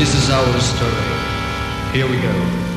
This is our story. Here we go.